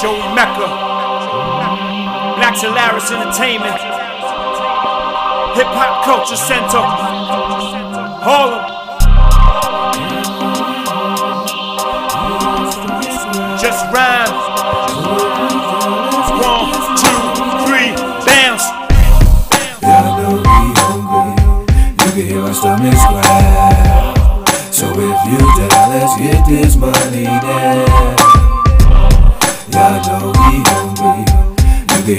Joey Mecca, Black Solaris Entertainment, Hip Hop Culture Center, Harlem. Just rhyme. One, two, three, bounce. Y'all know we hungry. You can hear our stomachs growl. So if you down, let's get this money now.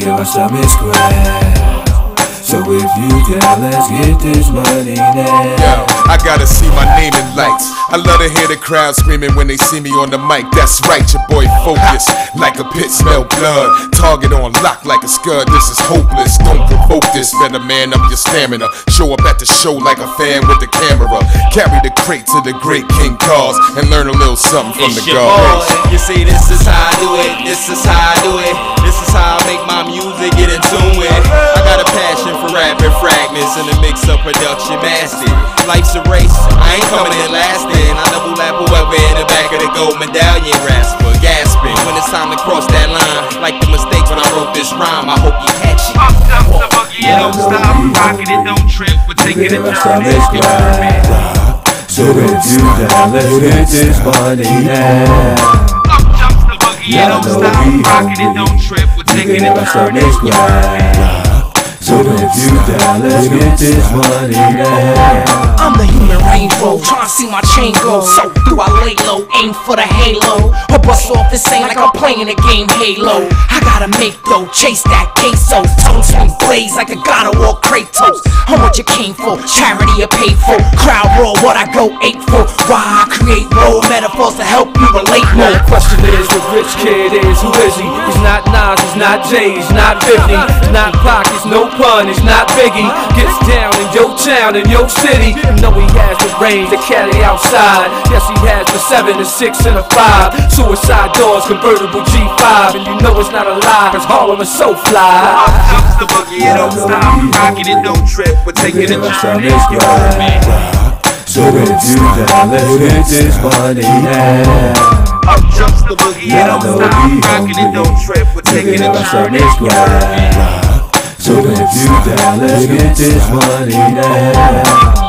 Hungry. You can hear stomachs growl. So if you down, let's get this money now. Yo, I gotta see my name in lights. I love to hear the crowd screaming when they see me on the mic. That's right, your boy focus like a pit smell blood. Target on lock like a scud. This is hopeless. Don't provoke this. Better man up your stamina. Show up at the show like a fan with the camera. Carry the crate to the great King Cars and learn a little something from It's the your guards. boy. You see, this is how I do it. This is how I do it. This is how I make my music get in tune with. I got a passion for rapping fragments in the mix of production mastered. Life's a race. I ain't coming in lasting. I double lap whoever in the back of the gold medallion rasper. Gasping when it's time to cross that line. Like the mistake when I wrote this rhyme. I hope you catch it. Up, up, the boogie, it don't stop. Rockin' it, don't trip. We're taking it Give us down. some It's your man. So if you down, let's get this money now. Up jumps the boogie, it Y'all don't stop. we Rockin' it, don't trip. We're You taking can it hear our down. stomachs It's your So if you down, let's get this money now. I'm the human rainbow, tryna see my chain go. So do I lay low, aim for the halo. Or bust off the same like I'm playing a game Halo. I gotta make dough, chase that queso. Tongue swing blaze like a god of war Kratos. I'm what you came for, charity you paid for. Crowd roll, what I go ape for. Why I create role metaphors to help you relate Now more. the question is, what rich kid is? Who is he? He's not Nas, he's not Jay, he's not 50, he's not Pac, he's no pun, he's not Biggie. Gets down in your town, in your city. You know he has the range to carry outside. Yes, he has the 7, a 6, and a 5. Suicide doors, convertible G5. And you know it's not a lie, cause Harlem is so fly. Up jumps the boogie, it don't stop. Rockin' it, don't trip. We're taking it Give us down. So if you down, let's get this money now. Up jumps the boogie, it Y'all don't know stop. we Rockin' it, don't trip. We're taking it hear our down. stomachs It's your man. growl. So if you down, let's get this money now.